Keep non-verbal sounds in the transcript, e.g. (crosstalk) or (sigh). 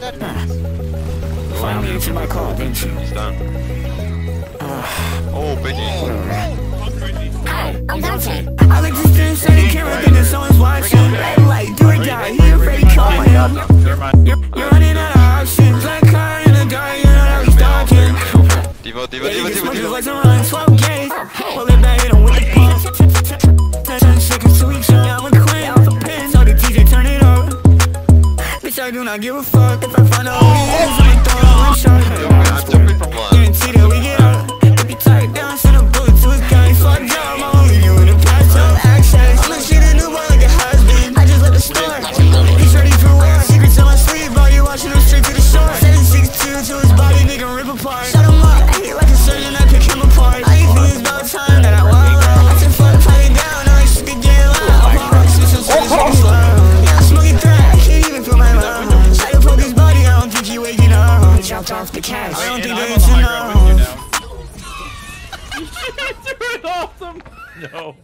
one dead. Finally answered my call, didn't you? He's done. Ah. Oh, Benji. Hi, I'm Dante. I like to stand standing camera thinking someone's watching. Red light, do or die, he afraid to call me up You're, you're running out of options, like car in the dark, you know that we stalking Diva, Diva, Yeah, you Diva, I do not give a fuck If I find out who he is, I'ma throw one shot. I'm jumping from one. Guarantee that we get up If you tie it down, send a bullet to his gang Fuck job, I'ma leave you in the past of access. I'ma shit a new boy like a husband. I just left the store. He's ready for war Secrets on my sleeve, while you watching him straight to the shore. 762 to his body, nigga rip apart cash, I don't think that it's enough You should (laughs) not do it off them. No.